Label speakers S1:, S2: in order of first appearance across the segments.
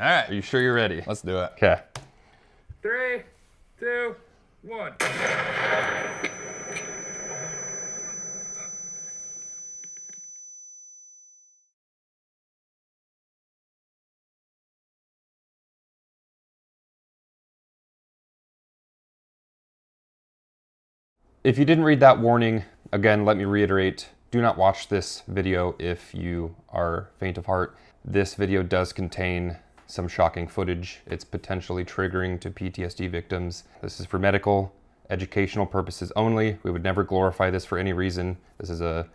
S1: All right.
S2: Are you sure you're ready?
S1: Let's do it.
S2: Okay.
S3: Three, two, one.
S2: If you didn't read that warning, again, let me reiterate, do not watch this video if you are faint of heart. This video does contain some shocking footage. It's potentially triggering to PTSD victims. This is for medical, educational purposes only. We would never glorify this for any reason. This is a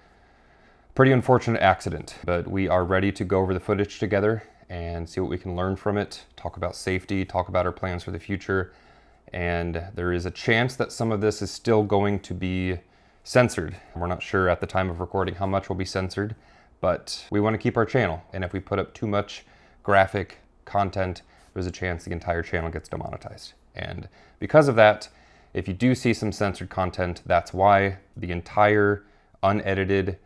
S2: pretty unfortunate accident, but we are ready to go over the footage together and see what we can learn from it, talk about safety, talk about our plans for the future, and there is a chance that some of this is still going to be censored. We're not sure at the time of recording how much will be censored, but we want to keep our channel, and if we put up too much graphic content, there's a chance the entire channel gets demonetized. And because of that, if you do see some censored content, that's why the entire unedited,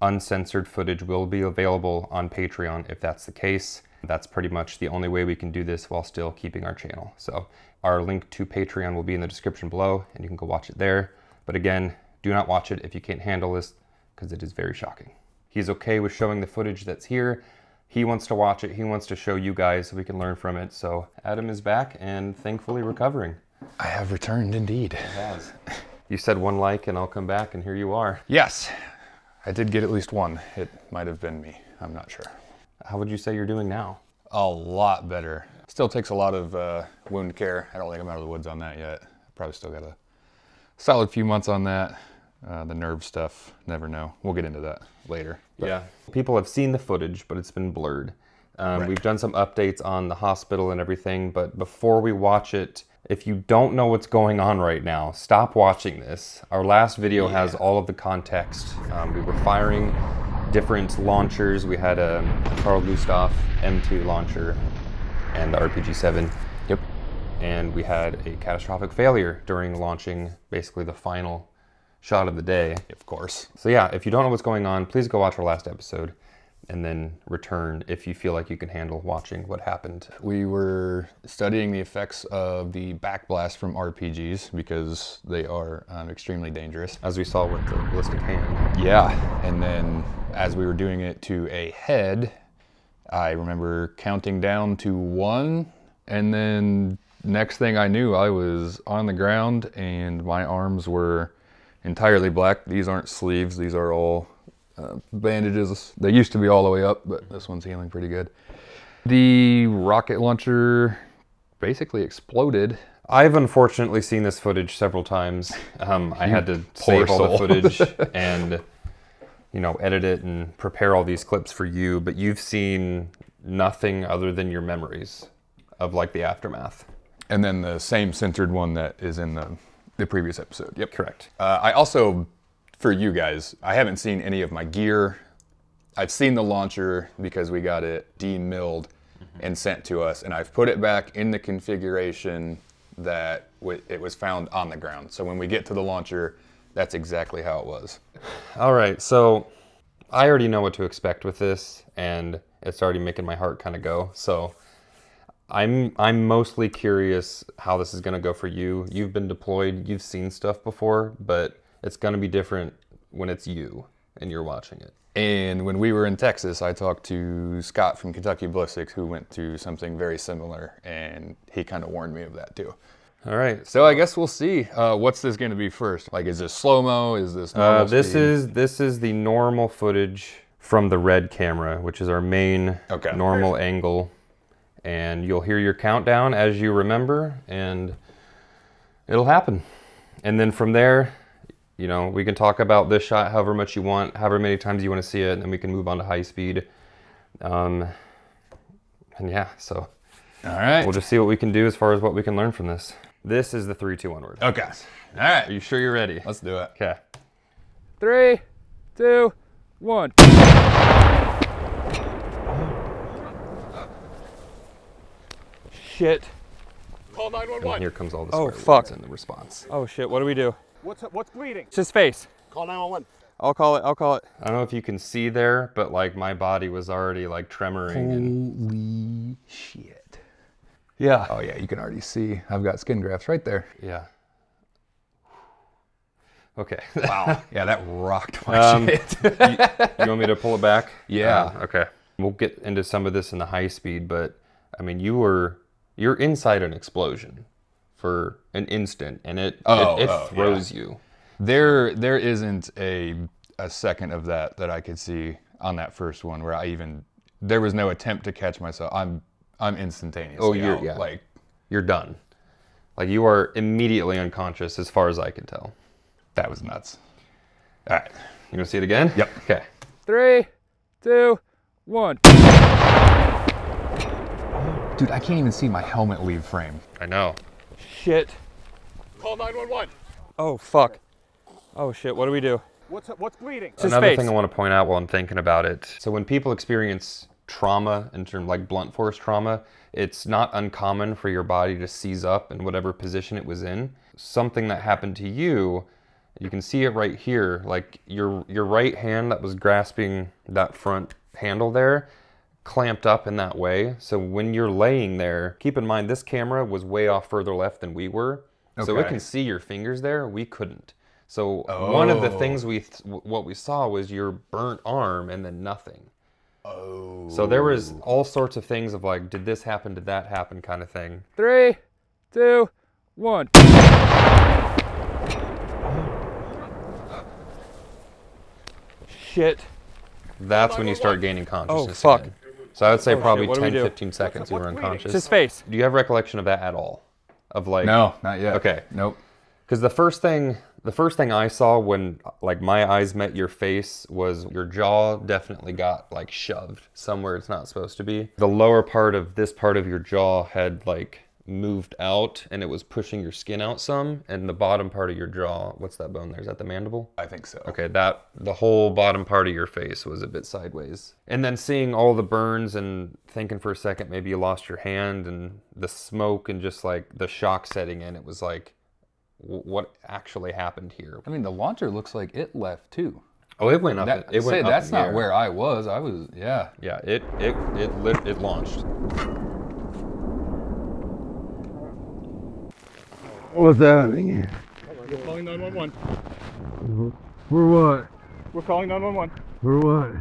S2: uncensored footage will be available on Patreon if that's the case. That's pretty much the only way we can do this while still keeping our channel. So our link to Patreon will be in the description below and you can go watch it there. But again, do not watch it if you can't handle this because it is very shocking. He's okay with showing the footage that's here. He wants to watch it. He wants to show you guys so we can learn from it. So Adam is back and thankfully recovering.
S1: I have returned indeed.
S2: It Has. You said one like and I'll come back and here you are.
S1: Yes, I did get at least one. It might have been me. I'm not sure.
S2: How would you say you're doing now?
S1: A lot better. Still takes a lot of uh, wound care. I don't think I'm out of the woods on that yet. Probably still got a solid few months on that. Uh, the nerve stuff, never know. We'll get into that later. But
S2: Yeah. People have seen the footage, but it's been blurred. Um,
S1: Right.
S2: We've done some updates on the hospital and everything, but before we watch it, if you don't know what's going on right now, stop watching this. Our last video has all of the context. Um, we were firing different launchers. We had a Carl Gustav M2 launcher and the RPG-7.
S1: Yep.
S2: And we had a catastrophic failure during launching basically the final shot of the day.
S1: Of course.
S2: So yeah, if you don't know what's going on, please go watch our last episode and then return if you feel like you can handle watching what happened.
S1: We were studying the effects of the backblast from RPGs because they are um, extremely dangerous.
S2: As we saw with the ballistic hand.
S1: Yeah, and then as we were doing it to a head, I remember counting down to one, and then next thing I knew, I was on the ground and my arms were entirely black. These aren't sleeves, these are all uh, bandages. They used to be all the way up, but this one's healing pretty good. The rocket launcher basically exploded.
S2: I've unfortunately seen this footage several times. Um, I had to save all the footage and you know edit it and prepare all these clips for you, but you've seen nothing other than your memories of like the aftermath.
S1: And then the same centered one that is in the, the previous episode. Yep.
S2: Correct.
S1: Uh, I also, for you guys, I haven't seen any of my gear. I've seen the launcher because we got it demilled and sent to us, and I've put it back in the configuration that w- it was found on the ground. So when we get to the launcher, that's exactly how it was.
S2: All right, so I already know what to expect with this, and it's already making my heart kind of go. So I'm I'm mostly curious how this is going to go for you. You've been deployed, you've seen stuff before, but it's going to be different when it's you and you're watching it.
S1: And when we were in Texas, I talked to Scott from Kentucky Ballistics, who went through something very similar, and he kind of warned me of that too.
S2: All right.
S1: So I guess we'll see. Uh, what's this going to be first? Like, is this slow mo? Is this normal
S2: Uh, this
S1: speed?
S2: is this is the normal footage from the red camera, which is our main
S1: Okay.
S2: normal angle, and you'll hear your countdown as you remember, and it'll happen. And then from there, you know, we can talk about this shot however much you want, however many times you want to see it, and then we can move on to high speed. Um, and yeah, so
S1: all right.
S2: we'll just see what we can do as far as what we can learn from this. This is the three, two, one word.
S1: okay. All right.
S2: Are you sure you're ready?
S1: Let's do it.
S2: Okay.
S3: Three, two, one. Shit.
S4: Call 911.
S2: And
S4: 911.
S2: here comes all the
S3: Oh,
S2: swear
S3: fuck.
S2: and the response.
S3: Oh shit, what do we do?
S4: What's what's bleeding?
S3: It's his face.
S4: Call 911.
S3: I'll call it, I'll call it.
S2: I don't know if you can see there, but like my body was already like tremoring and
S1: Holy shit. Yeah. Oh yeah, you can already see I've got skin grafts right there.
S2: Yeah. Okay.
S1: Wow. yeah, that rocked my
S2: Um,
S1: shit.
S2: you want me to pull it back?
S1: Yeah.
S2: Uh, okay. We'll get into some of this in the high speed, but I mean, you were you're inside an explosion for an instant, and it
S1: Oh,
S2: it, it
S1: oh,
S2: throws you.
S1: There, there isn't a a second of that that I could see on that first one where I even there was no attempt to catch myself. I'm I'm instantaneous.
S2: Oh, you're- yeah.
S1: like
S2: You're done. Like you are immediately unconscious, as far as I can tell.
S1: that was nuts. All right,
S2: You gonna see it again?
S1: Yep.
S2: Okay.
S3: Three, two, one.
S1: Dude, I can't even see my helmet leave frame.
S2: I know.
S3: Shit.
S4: Call 911.
S3: Oh fuck. Oh shit. What do we do?
S4: What's what's bleeding?
S3: It's
S2: Another thing I want to point out while I'm thinking about it. So when people experience trauma in terms like blunt force trauma, it's not uncommon for your body to seize up in whatever position it was in. Something that happened to you, you can see it right here, like your your right hand that was grasping that front handle there clamped up in that way. So when you're laying there, keep in mind this camera was way off further left than we were. So it can see your fingers there. We couldn't. So one of the
S1: Oh.
S2: things we th- what we saw was your burnt arm and then nothing. Oh. So there was all sorts of things of like, did this happen? Did that happen? Kind of thing.
S3: Three, two, one. Shit.
S2: That's when you start gaining consciousness.
S3: Oh fuck.
S2: again. So I would say oh,
S3: shit,
S2: probably
S3: what do we
S2: 10,
S3: do?
S2: 15 seconds you were
S3: It's
S2: unconscious.
S3: his face.
S2: Do you have recollection of that at all? Of like
S1: No, not yet.
S2: Okay.
S1: Nope.
S2: Because the first thing, the first thing I saw when like my eyes met your face was your jaw definitely got like shoved somewhere it's not supposed to be. The lower part of this part of your jaw had like moved out and it was pushing your skin out some, and the bottom part of your jaw, what's that bone there? Is that the mandible?
S1: I think so.
S2: Okay, that the whole bottom part of your face was a bit sideways. And then seeing all the burns and thinking for a second maybe you lost your hand and the smoke and just like the shock setting in, it was like, what actually happened here?
S1: I mean, the launcher looks like it left too.
S2: Oh, it went up.
S1: That,
S2: it went
S1: say,
S2: up
S1: that's not
S2: air.
S1: where I was. I was, yeah.
S2: Yeah, it it it lit, it launched.
S5: What's happening?
S4: We're calling 911.
S5: For what?
S4: We're calling 911.
S5: For what?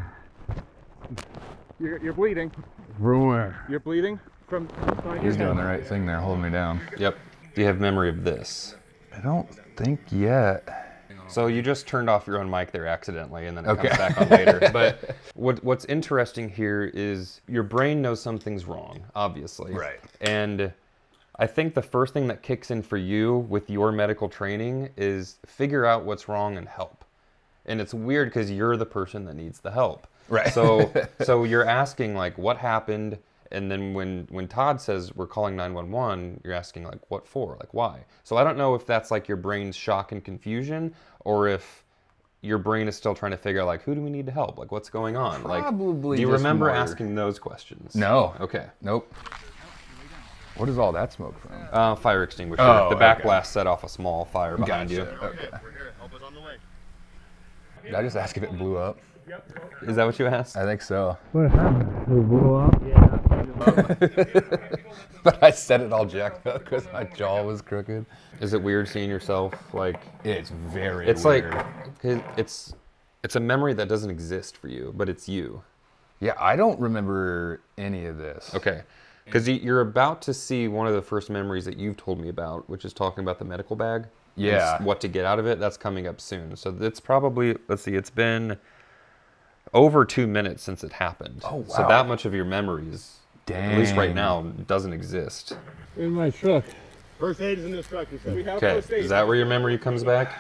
S4: You're, you're bleeding.
S5: From where?
S4: You're bleeding from inside
S1: He's
S4: your
S1: doing
S4: head.
S1: the right thing there, holding me down.
S2: Yep. Do you have memory of this?
S1: I don't think yet.
S2: So you just turned off your own mic there accidentally, and then it
S1: Okay.
S2: comes back on later. But what what's interesting here is your brain knows something's wrong, obviously.
S1: Right.
S2: And I think the first thing that kicks in for you with your medical training is figure out what's wrong and help. And it's weird because you're the person that needs the help.
S1: Right.
S2: So so you're asking like what happened and then when when Todd says we're calling 911, you're asking like what for? Like why? So I don't know if that's like your brain's shock and confusion or if your brain is still trying to figure out like who do we need to help? Like what's going on?
S1: Probably
S2: like do you remember
S1: more-
S2: asking those questions?
S1: No.
S2: Okay.
S1: Nope. What is all that smoke from?
S2: Uh, fire extinguisher.
S1: Oh,
S2: the back
S1: okay.
S2: blast set off a small fire behind you.
S1: Okay. Did I just ask if it blew up?
S2: Is that what you asked?
S1: I think so.
S5: What happened? It blew up? Yeah.
S1: but I said it all jacked up because my jaw was crooked.
S2: Is it weird seeing yourself like?
S1: It's very
S2: It's
S1: weird.
S2: like it's it's a memory that doesn't exist for you, but it's you.
S1: yeah, I don't remember any of this.
S2: Okay. Because you're about to see one of the first memories that you've told me about, which is talking about the medical bag.
S1: Yeah.
S2: What to get out of it. That's coming up soon. So it's probably, let's see, it's been over two minutes since it happened.
S1: Oh, wow.
S2: So that much of your memories, at least right now, doesn't exist.
S5: In my truck.
S4: First aid is in the instructions. We have
S2: Okay.
S4: first aid.
S2: Is that where your memory comes back?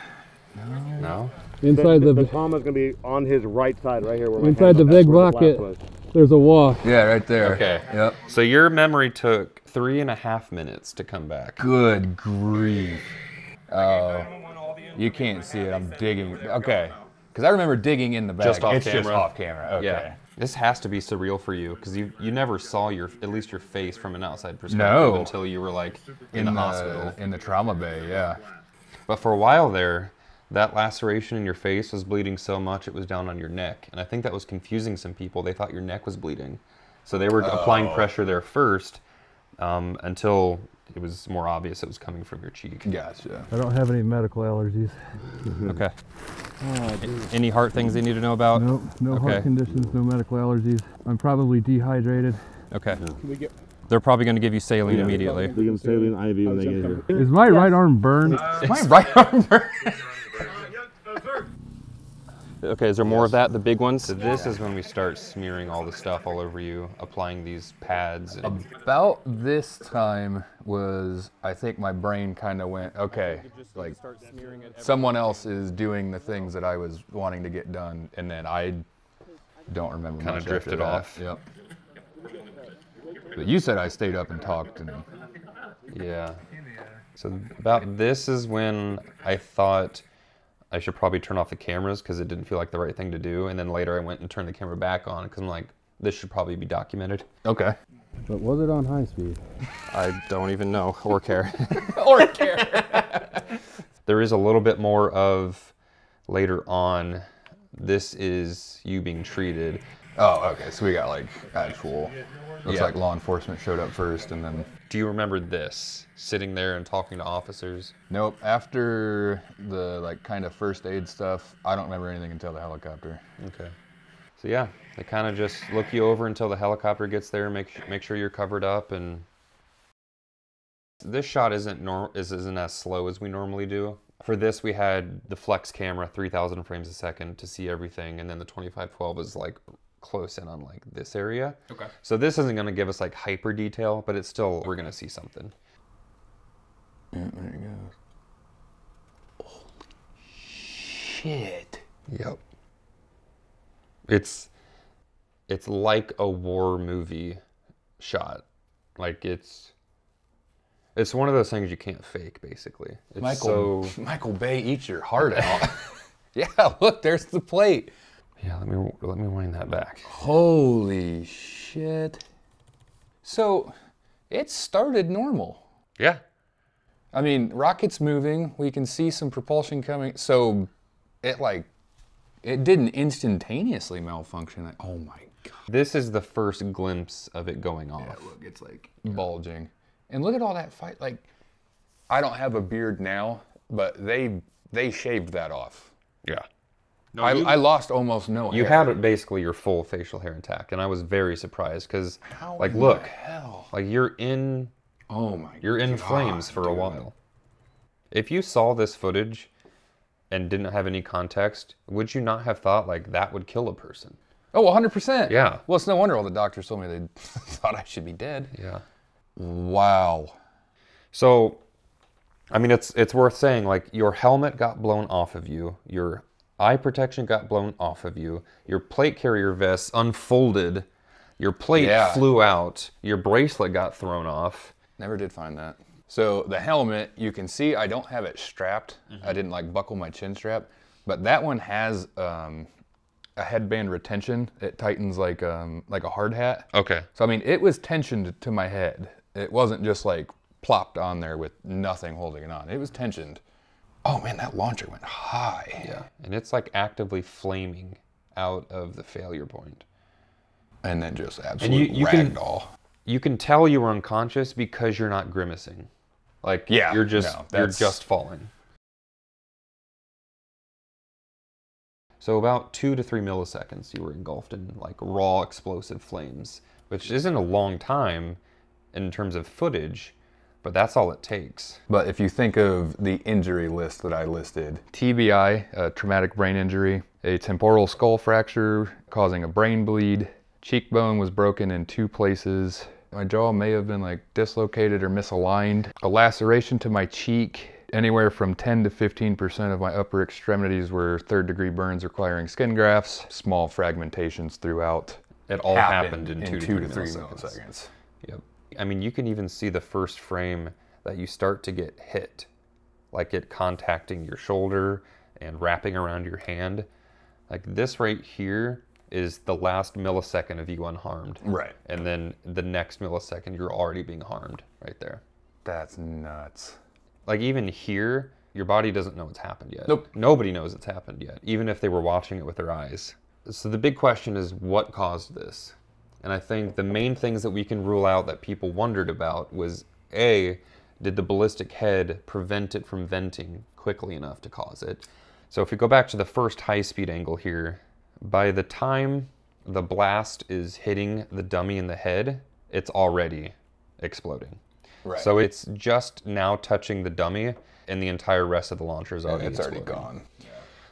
S2: No.
S5: Inside the,
S6: the comma's gonna be on his right side, right here. Where
S5: inside
S6: hands
S5: the big
S6: where the
S5: bucket.
S6: Blast was.
S5: there's a walk.
S1: Yeah, right there.
S2: Okay.
S1: Yep.
S2: So your memory took three and a half minutes to come back.
S1: Good grief. Oh, you can't see it. I'm digging. Okay. Because I remember digging in the bag.
S2: Just off
S1: it's just
S2: camera.
S1: off camera. Okay.
S2: Yeah. This has to be surreal for you because you you never saw your at least your face from an outside perspective
S1: No.
S2: until you were like in, the, hospital.
S1: in the trauma bay. Yeah.
S2: But for a while there, that laceration in your face was bleeding so much it was down on your neck, and I think that was confusing some people. They thought your neck was bleeding, so they were applying
S1: Oh.
S2: pressure there first. um, until it was more obvious it was coming from your cheek.
S1: Gotcha.
S5: I don't have any medical allergies.
S2: Okay. Any heart things they need to know about?
S5: Nope, no
S2: Okay.
S5: heart conditions, no medical allergies. I'm probably dehydrated.
S2: Okay.
S4: Can we get?
S2: They're probably going to give you saline
S6: Yeah.
S2: immediately.
S6: We can saline IV when they get here.
S5: Is my right arm burned?
S1: My right arm burns.
S2: Okay, is there more of that? The big ones? So this is when we start smearing all the stuff all over you, applying these pads. And,
S1: About this time was, I think my brain kind of went, okay, like someone else is doing the things that I was wanting to get done, and then I don't remember.
S2: Kinda
S1: much after
S2: drifted
S1: that.
S2: off.
S1: Yep. But you said I stayed up and talked, and
S2: yeah. So about this is when I thought I should probably turn off the cameras because it didn't feel like the right thing to do. And then later I went and turned the camera back on because I'm like, this should probably be documented.
S1: okay.
S5: But was it on high speed?
S2: I don't even know or care.
S1: or care.
S2: there is a little bit more of later on. This is you being treated.
S1: Oh, okay. So we got like actual. Looks
S2: Yeah.
S1: like law enforcement showed up first, and then
S2: Do you remember this? Sitting there and talking to officers?
S1: nope. After the like kind of first aid stuff, I don't remember anything until the helicopter.
S2: Okay. So yeah, they kind of just look you over until the helicopter gets there, make make sure you're covered up, and this shot isn't norm is isn't as slow as we normally do. For this, we had the flex camera, 3,000 frames a second to see everything, and then the 2512 is like close in on like this area.
S1: Okay.
S2: So this isn't going to give us like hyper detail, but it's still we're going to see something.
S1: Yeah, there it goes. Shit.
S2: Yep. It's it's like a war movie shot. Like it's it's one of those things you can't fake basically. It's
S1: Michael
S2: so
S1: Michael Bay eats your heart out. yeah, look, there's the plate.
S2: Yeah, let me let me wind that back.
S1: Holy shit. So it started normal.
S2: Yeah.
S1: I mean, rocket's moving. We can see some propulsion coming. So it like it didn't instantaneously malfunction. Like, oh my god.
S2: This is the first glimpse of it going off.
S1: Yeah, Look, it's like bulging. And look at all that fight. Like, I don't have a beard now, but they they shaved that off.
S2: Yeah.
S1: I, I lost almost no
S2: You
S1: hair.
S2: had basically your full facial hair intact, and I was very surprised because, like, look,
S1: hell.
S2: like you're in
S1: Oh my.
S2: You're in
S1: God,
S2: flames for a while. If you saw this footage and didn't have any context, would you not have thought like that would kill a person?
S1: Oh, 100%.
S2: Yeah.
S1: Well, it's no wonder all the doctors told me they thought I should be dead.
S2: Yeah.
S1: Wow.
S2: So, I mean, it's it's worth saying like your helmet got blown off of you, your eye protection got blown off of you, your plate carrier vest unfolded, your plate
S1: Yeah.
S2: flew out, your bracelet got thrown off.
S1: Never did find that. So the helmet, you can see I don't have it strapped.
S2: Mm-hmm.
S1: I didn't like buckle my chin strap, but that one has um, a headband retention. It tightens like um, like a hard hat.
S2: Okay.
S1: So I mean, it was tensioned to my head. It wasn't just like plopped on there with nothing holding it on. It was tensioned. Oh man, that launcher went high.
S2: Yeah. And it's like actively flaming out of the failure point.
S1: And then just
S2: you-
S1: absolute
S2: you can-
S1: ragdoll.
S2: You can tell you were unconscious because you're not grimacing. Like
S1: Yeah,
S2: you're just
S1: no,
S2: you're just falling. So about two to three milliseconds, you were engulfed in like raw explosive flames, which isn't a long time in terms of footage, but that's all it takes.
S1: But if you think of the injury list that I listed TBI, a traumatic brain injury, a temporal skull fracture causing a brain bleed, cheekbone was broken in two places, my jaw may have been like dislocated or misaligned, a laceration to my cheek. Anywhere from 10 to 15% of my upper extremities were third degree burns requiring skin grafts, small fragmentations throughout.
S2: It all happened, in, two,
S1: two
S2: to three,
S1: milliseconds.
S2: milliseconds. Yep. I mean, you can even see the first frame that you start to get hit, like it contacting your shoulder and wrapping around your hand. Like this right here is the last millisecond of you unharmed.
S1: Right.
S2: And then the next millisecond, you're already being harmed right there.
S1: That's nuts.
S2: Like even here, your body doesn't know it's happened yet.
S1: Nope.
S2: Nobody knows it's happened yet, even if they were watching it with their eyes. So the big question is what caused this? And I think the main things that we can rule out that people wondered about was A, did the ballistic head prevent it from venting quickly enough to cause it? So if we go back to the first high speed angle here, by the time the blast is hitting the dummy in the head, it's already exploding.
S1: Right.
S2: So it's just now touching the dummy, and the entire rest of the launcher is already
S1: it's already
S2: exploding.
S1: gone.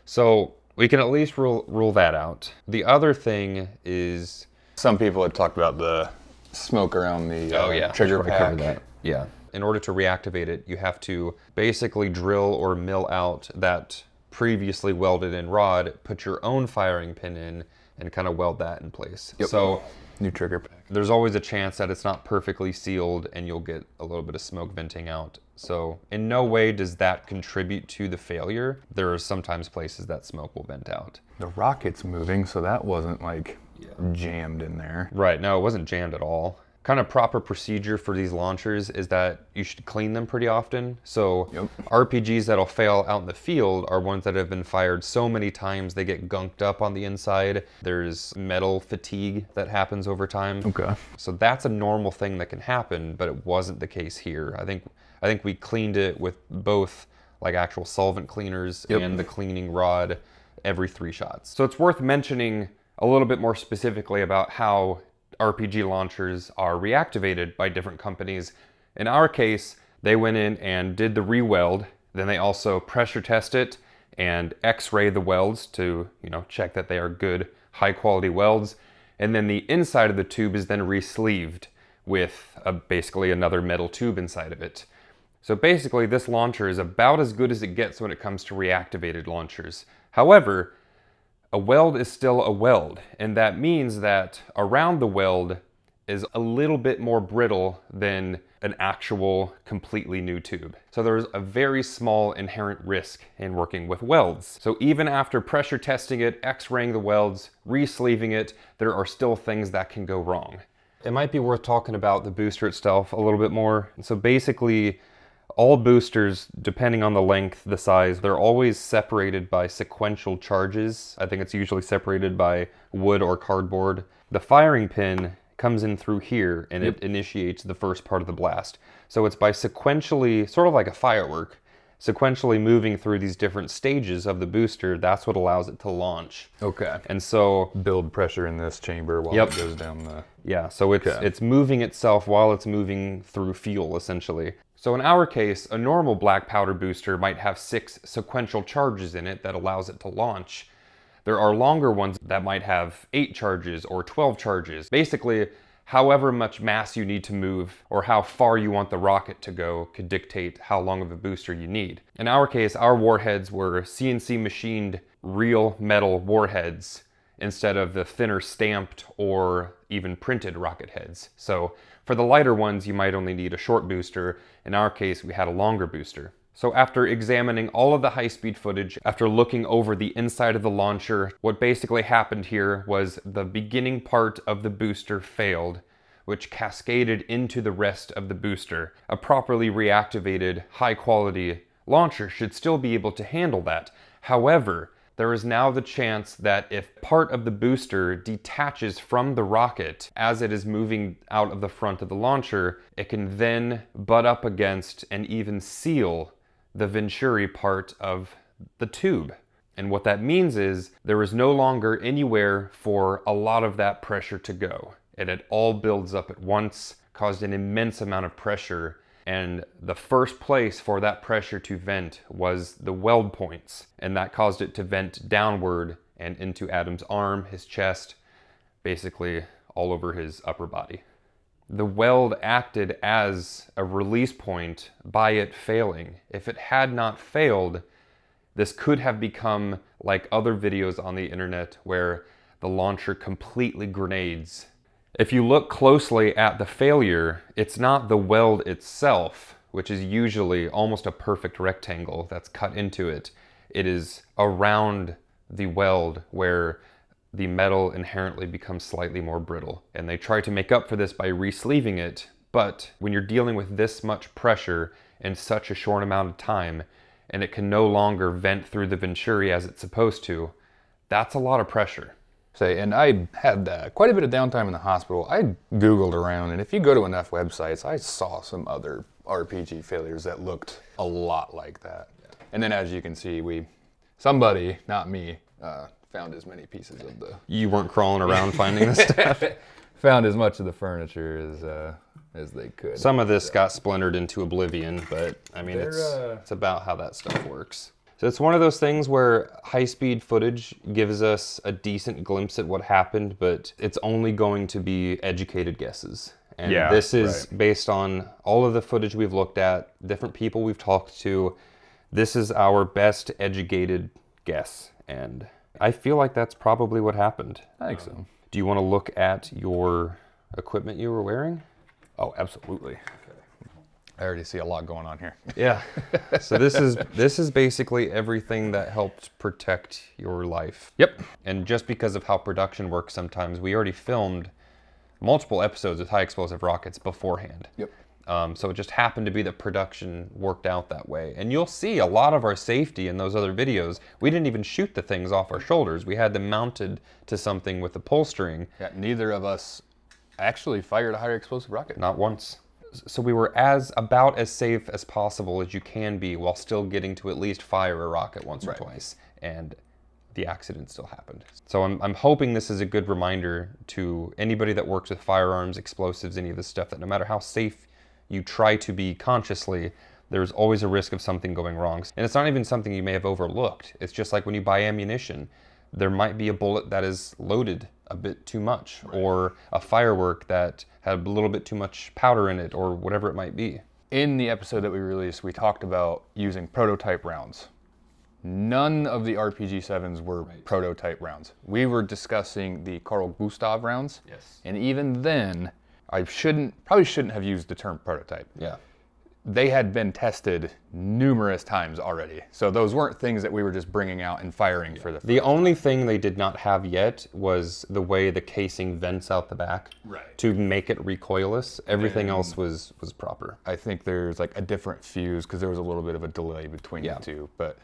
S2: So we can at least rule rule that out. The other thing is
S1: Some people had talked about the smoke around the uh, trigger
S2: should probably
S1: pack.
S2: Yeah. In order to reactivate it, you have to basically drill or mill out that previously welded in rod, put your own firing pin in, and kind of weld that in place. So
S1: New trigger pack.
S2: there's always a chance that it's not perfectly sealed and you'll get a little bit of smoke venting out. So in no way does that contribute to the failure. There are sometimes places that smoke will vent out.
S1: The rocket's moving, so that wasn't like jammed in there.
S2: Right, no, it wasn't jammed at all. Kind of proper procedure for these launchers is that you should clean them pretty often. So
S1: Yep.
S2: RPGs that'll fail out in the field are ones that have been fired so many times they get gunked up on the inside. There's metal fatigue that happens over time.
S1: Okay.
S2: So that's a normal thing that can happen, but it wasn't the case here. I think I think we cleaned it with both like actual solvent cleaners
S1: Yep.
S2: and the cleaning rod every three shots. So it's worth mentioning a little bit more specifically about how RPG launchers are reactivated by different companies. In our case, they went in and did the re-weld, then they also pressure test it and x-ray the welds to, you know, check that they are good, high quality welds. And then the inside of the tube is then re-sleeved with a, basically another metal tube inside of it. So basically, this launcher is about as good as it gets when it comes to reactivated launchers. However, a weld is still a weld, and that means that around the weld is a little bit more brittle than an actual completely new tube. So there's a very small inherent risk in working with welds. So even after pressure testing it, x-raying the welds, re-sleeving it, there are still things that can go wrong. It might be worth talking about the booster itself a little bit more. So basically, all boosters, depending on the length, the size, they're always separated by sequential charges. I think it's usually separated by wood or cardboard. The firing pin comes in through here and it initiates the first part of the blast. So it's by sequentially, sort of like a firework, sequentially moving through these different stages of the booster, that's what allows it to launch.
S1: Okay.
S2: And so
S1: Build pressure in this chamber while
S2: Yep.
S1: it goes down the.
S2: yeah, so it's
S1: Okay.
S2: it's moving itself while it's moving through fuel essentially. So in our case, a normal black powder booster might have six sequential charges in it that allows it to launch. There are longer ones that might have eight charges or 12 charges. Basically, however much mass you need to move or how far you want the rocket to go could dictate how long of a booster you need. In our case, our warheads were CNC machined real metal warheads instead of the thinner stamped or even printed rocket heads. So for the lighter ones, you might only need a short booster. In our case, we had a longer booster. So after examining all of the high-speed footage, after looking over the inside of the launcher, what basically happened here was the beginning part of the booster failed, which cascaded into the rest of the booster. A properly reactivated, high-quality launcher should still be able to handle that. However, there is now the chance that if part of the booster detaches from the rocket as it is moving out of the front of the launcher, it can then butt up against and even seal the venturi part of the tube. And what that means is there is no longer anywhere for a lot of that pressure to go. And it all builds up at once, caused an immense amount of pressure. And the first place for that pressure to vent was the weld points. And that caused it to vent downward and into Adam's arm, his chest, basically all over his upper body. The weld acted as a release point by it failing. If it had not failed, this could have become like other videos on the internet where the launcher completely grenades. If you look closely at the failure, it's not the weld itself, which is usually almost a perfect rectangle that's cut into it. It is around the weld where the metal inherently becomes slightly more brittle. And they try to make up for this by re-sleeving it, but when you're dealing with this much pressure in such a short amount of time, and it can no longer vent through the venturi as it's supposed to, that's a lot of pressure.
S1: Say, and I had uh, quite a bit of downtime in the hospital. I Googled around, and if you go to enough websites, I saw some other RPG failures that looked a lot like that. And then, as you can see, we, somebody, not me, uh, found as many pieces of the,
S2: You weren't crawling around finding this stuff.
S1: found as much of the furniture as uh, as they could.
S2: Some of this got splintered into oblivion, but I mean,
S1: They're,
S2: it's,
S1: uh,
S2: it's about how that stuff works. So it's one of those things where high speed footage gives us a decent glimpse at what happened, but it's only going to be educated guesses. And
S1: Yeah,
S2: this is
S1: right.
S2: based on all of the footage we've looked at, different people we've talked to. This is our best educated guess. And I feel like that's probably what happened.
S1: I think so.
S2: Um, do you want to look at your equipment you were wearing?
S1: Oh, absolutely. Okay. I already see a lot going on here.
S2: Yeah. so this is this is basically everything that helped protect your life.
S1: Yep.
S2: And just because of how production works sometimes, we already filmed multiple episodes with high explosive rockets beforehand.
S1: Yep.
S2: Um, so it just happened to be that production worked out that way. And you'll see a lot of our safety in those other videos. We didn't even shoot the things off our shoulders. We had them mounted to something with a pull string.
S1: Yeah, neither of us actually fired a higher explosive rocket.
S2: Not once. So we were as about as safe as possible as you can be while still getting to at least fire a rocket once
S1: Right.
S2: or twice. And the accident still happened. So I'm, I'm hoping this is a good reminder to anybody that works with firearms, explosives, any of this stuff, that no matter how safe you try to be consciously, there's always a risk of something going wrong. And it's not even something you may have overlooked. It's just like when you buy ammunition, there might be a bullet that is loaded a bit too much, or a firework that had a little bit too much powder in it, or whatever it might be.
S1: In the episode that we released, we talked about using prototype rounds. None of the RPG 7s were prototype rounds. We were discussing the Carl Gustav rounds.
S2: Yes.
S1: And even then, I shouldn't probably shouldn't have used the term prototype.
S2: Yeah.
S1: They had been tested numerous times already. So those weren't things that we were just bringing out and firing for the
S2: The only thing they did not have yet was the way the casing vents out the back
S1: Right.
S2: to make it recoilless. Everything else was was proper.
S1: I think there's like a different fuse because there was a little bit of a delay between
S2: Yeah.
S1: the two. But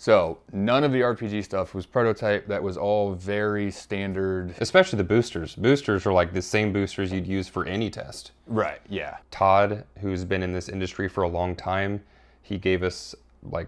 S1: so none of the RPG stuff was prototype. That was all very standard.
S2: Especially the boosters. Boosters are like the same boosters you'd use for any test.
S1: Right. Yeah.
S2: Todd, who's been in this industry for a long time, he gave us like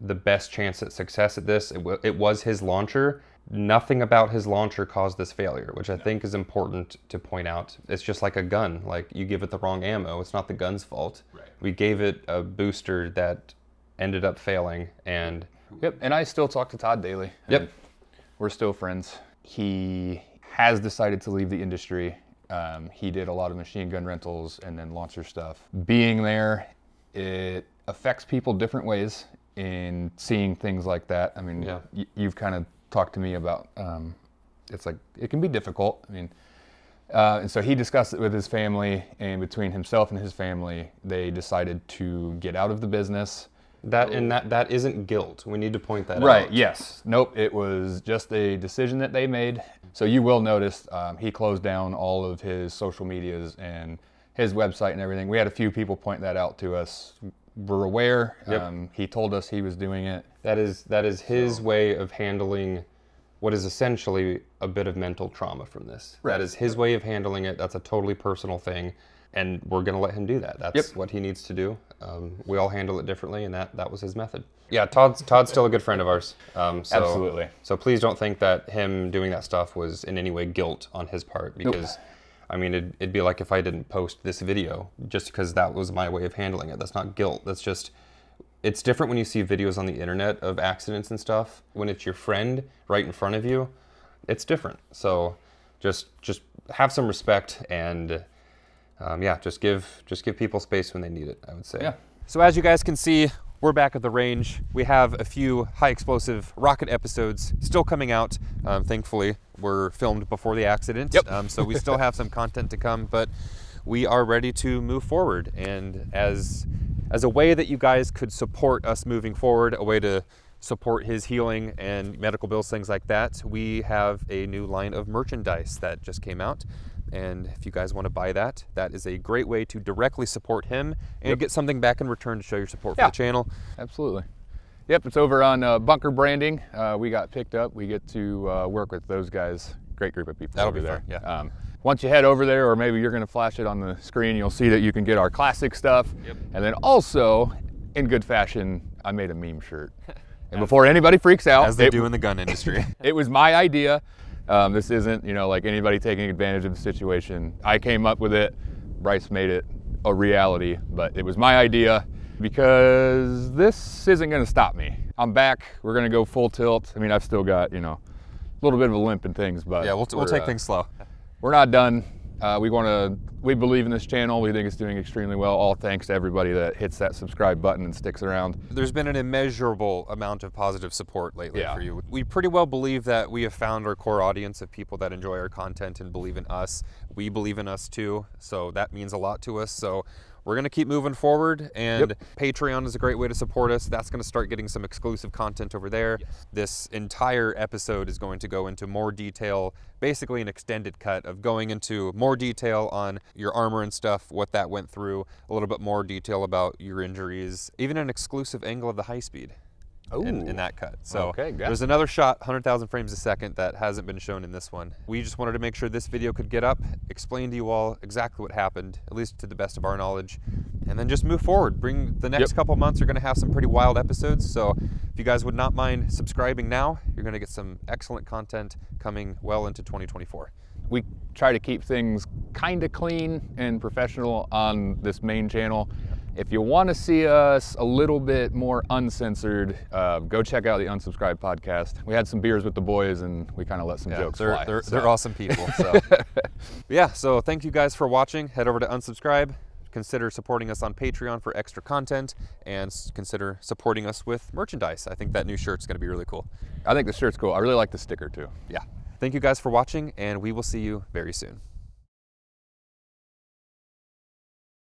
S2: the best chance at success at this. It, it was his launcher. Nothing about his launcher caused this failure, which I think is important to point out. It's just like a gun. Like you give it the wrong ammo, it's not the gun's fault.
S1: Right.
S2: We gave it a booster that ended up failing, and
S1: Yep. And I still talk to Todd daily.
S2: Yep.
S1: We're still friends. He has decided to leave the industry. Um, he did a lot of machine gun rentals and then launcher stuff. Being there, it affects people different ways in seeing things like that. I mean,
S2: Yeah.
S1: y- you've kind of talked to me about um, it's like it can be difficult. I mean, uh, and so he discussed it with his family, and between himself and his family, they decided to get out of the business.
S2: That and that that isn't guilt. We need to point that
S1: Right.
S2: out. Right.
S1: Yes. Nope. It was just a decision that they made. So you will notice um, he closed down all of his social medias and his website and everything. We had a few people point that out to us. We're aware.
S2: Yep.
S1: Um, he told us he was doing it.
S2: That is that is his way of handling what is essentially a bit of mental trauma from this.
S1: Right.
S2: That is his way of handling it. That's a totally personal thing, and we're gonna let him do that. That's
S1: Yep.
S2: what he needs to do. Um, we all handle it differently, and that that was his method. Yeah, Todd's Todd's still a good friend of ours. Um, so,
S1: Absolutely.
S2: So please don't think that him doing that stuff was in any way guilt on his part, because. I mean, it'd, it'd be like if I didn't post this video just because that was my way of handling it. That's not guilt. That's just it's different when you see videos on the internet of accidents and stuff. When it's your friend right in front of you, it's different. So just just have some respect and um, yeah, just give just give people space when they need it. I would say.
S1: Yeah.
S3: So as you guys can see, we're back at the range. We have a few high explosive rocket episodes still coming out. Um, thankfully, were filmed before the accident.
S1: Yep.
S3: Um, so we still have some content to come, but we are ready to move forward. And as as a way that you guys could support us moving forward, a way to support his healing and medical bills, things like that, we have a new line of merchandise that just came out. And if you guys want to buy that, that is a great way to directly support him and get something back in return to show your support for the channel.
S1: Absolutely. Yep, it's over on uh, Bunker Branding. Uh, we got picked up. We get to uh, work with those guys. Great group of people
S2: That'll
S1: over
S2: be
S1: there.
S2: fun, yeah.
S1: Um, once you head over there, or maybe you're going to flash it on the screen, you'll see that you can get our classic stuff.
S2: Yep.
S1: And then also, in good fashion, I made a meme shirt. And before anybody freaks out,
S2: As they
S1: it,
S2: do in the gun industry.
S1: it was my idea. Um, this isn't, you know, like anybody taking advantage of the situation. I came up with it. Bryce made it a reality, but it was my idea because this isn't going to stop me. I'm back. We're going to go full tilt. I mean, I've still got, you know, a little bit of a limp and things, but
S2: yeah, we'll, we'll take
S1: uh,
S2: things slow.
S1: We're not done. Uh, we want to. We believe in this channel. We think it's doing extremely well. All thanks to everybody that hits that subscribe button and sticks around.
S2: There's been an immeasurable amount of positive support lately
S1: Yeah.
S2: for you. We pretty well believe that we have found our core audience of people that enjoy our content and believe in us. We believe in us too, so that means a lot to us. So we're going to keep moving forward, and Patreon is a great way to support us. That's going to start getting some exclusive content over there. This entire episode is going to go into more detail, basically an extended cut of going into more detail on your armor and stuff, what that went through, a little bit more detail about your injuries, even an exclusive angle of the high speed in, in that cut. So
S1: Okay,
S2: there's another shot, 100,000 frames a second, that hasn't been shown in this one. We just wanted to make sure this video could get up, explain to you all exactly what happened, at least to the best of our knowledge, and then just move forward. Bring the next
S1: Yep.
S2: couple months are going to have some pretty wild episodes. So if you guys would not mind subscribing now, you're going to get some excellent content coming well into 2024.
S1: we try to keep things kind of clean and professional on this main channel. If you want to see us a little bit more uncensored, uh, go check out the Unsubscribe podcast. We had some beers with the boys and we kind of let some jokes
S2: they're,
S1: fly.
S2: They're,
S1: so.
S2: they're awesome people. So yeah, so thank you guys for watching. Head over to unsubscribe. Consider supporting us on Patreon for extra content and consider supporting us with merchandise. I think that new shirt's going to be really cool.
S1: I think the shirt's cool. I really like the sticker too.
S2: Yeah. Thank you guys for watching, and we will see you very soon.